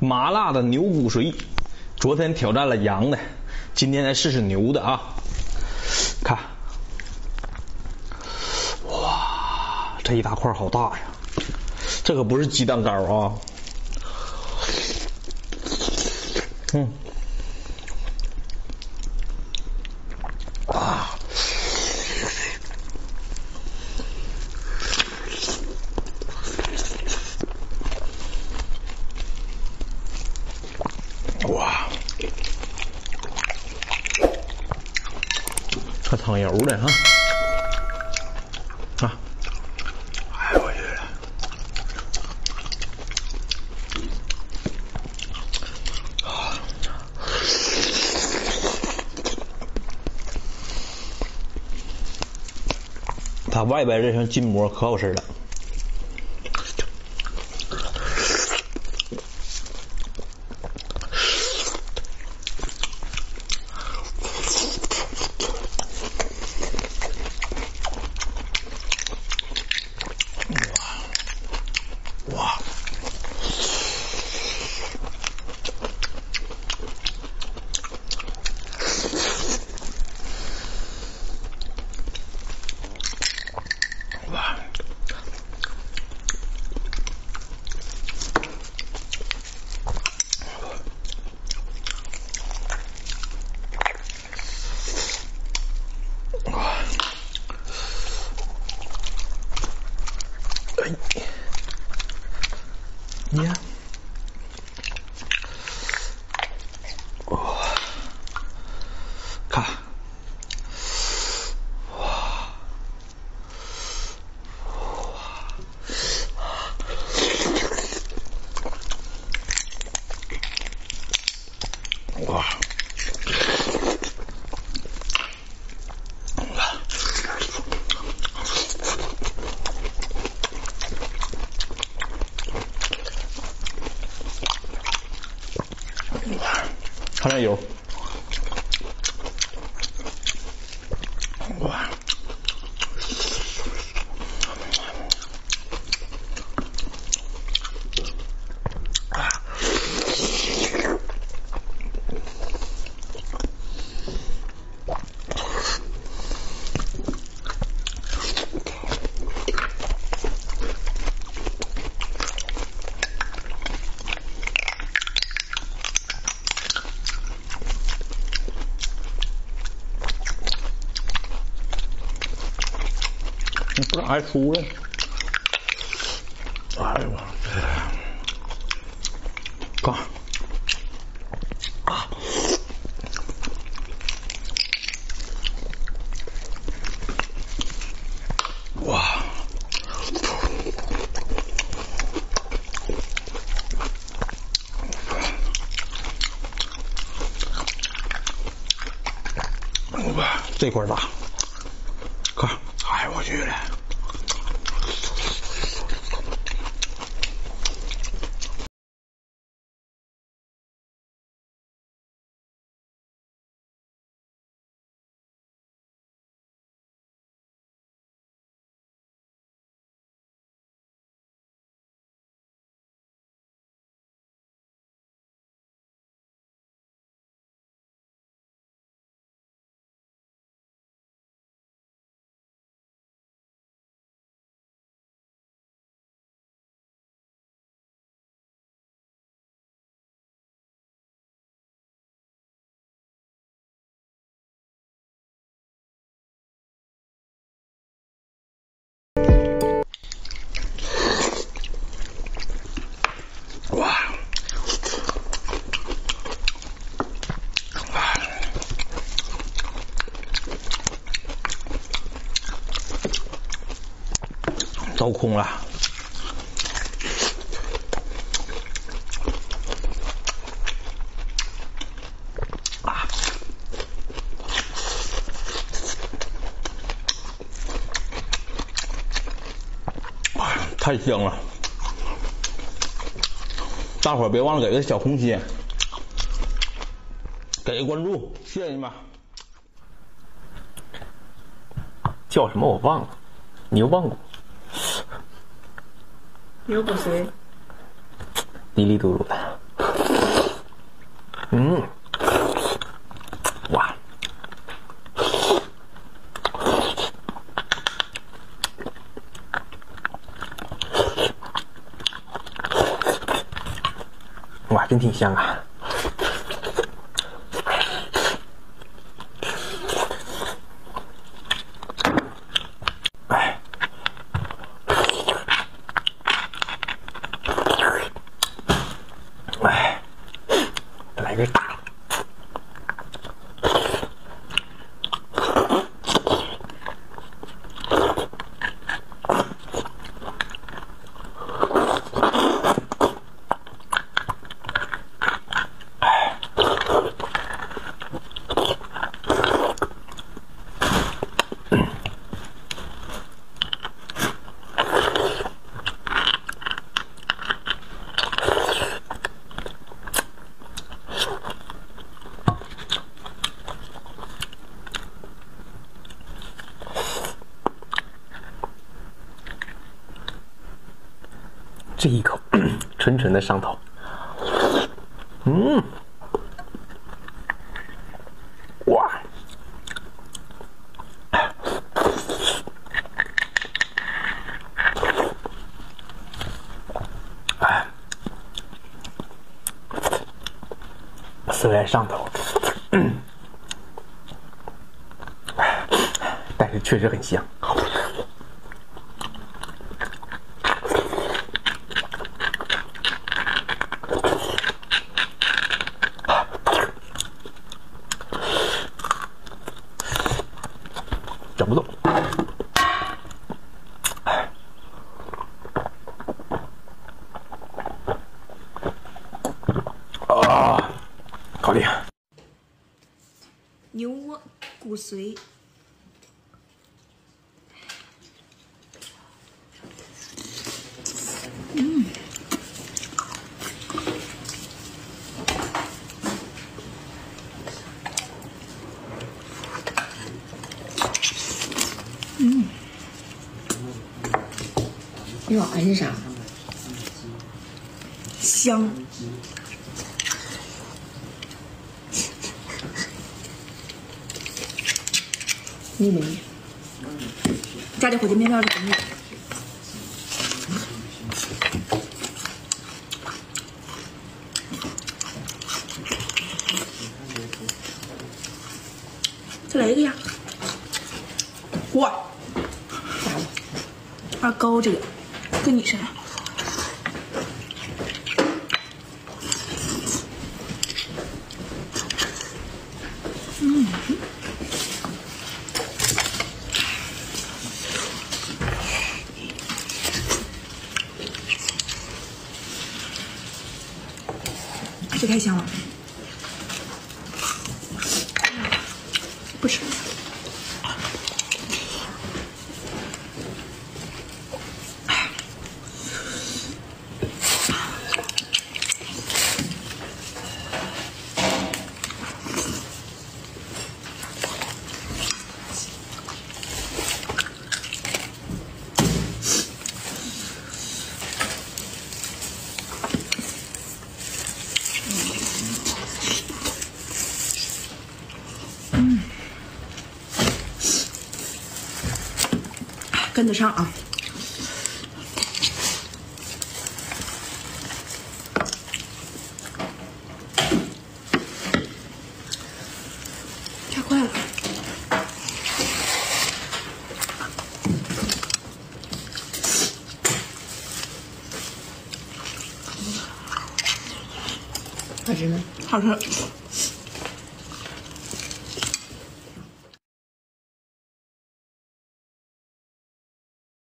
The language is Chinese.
麻辣的牛骨髓，昨天挑战了羊的，今天来试试牛的啊！看，哇，这一大块好大呀！这可不是鸡蛋糕啊！嗯，啊，哇，淌油的哈！啊，哎呦我去！它外边这层筋膜可好吃了。哇！哇！哇！哎，呀！哇！看，哇！哇！看这油，哇！你不咋还出来？哎呦我，干啊！哇！哇，这块大，看，哎呦我去了！糟空了。啊！太香了！大伙儿别忘了给个小红心，给个关注，谢谢你们。叫什么我忘了，牛棒牛骨髓。滴哩嘟噜的。嗯，哇，哇，真挺香啊！这一口 纯纯的上头，嗯，哇，哎，虽然上头，但是确实很香。整不动。啊，好厉害！牛窝骨髓。嗯。嗯。你老安啥香你们加点火鸡面料是肯定的。再来一个呀！哇，二高这个跟你身上。这太香了，不吃。跟得上啊！太快了，好吃吗？好吃。